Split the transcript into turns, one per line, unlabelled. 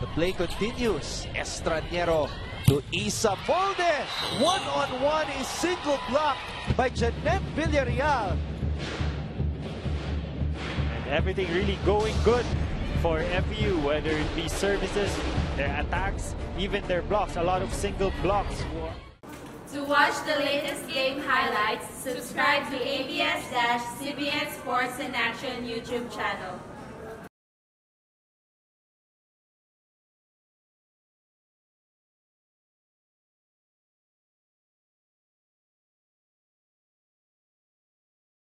The play continues. Estrañero to Isa Molde. One-on-one is single block by Jeanette Villareal.
And everything really going good for FEU, whether it be services, their attacks, even their blocks. A lot of single blocks.
To watch the latest game highlights, subscribe to ABS-CBN Sports and Action YouTube channel.